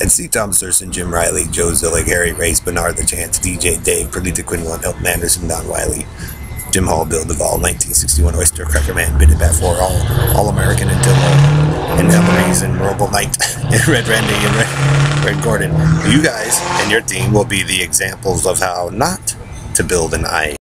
And see Tom Thurston, Jim Riley, Joe Zillig, Harry Race, Bernard the Chance, DJ Dave, Perlita Quinlan, Elton Anderson, Don Wiley, Jim Hall, Bill Duvall, 1961 Oyster Cracker Man, Bit It Bat 4, All, All American until uh, and Eloise and Robo Knight, and Red Randy and Red, Red Gordon. You guys and your team will be the examples of how not to build an I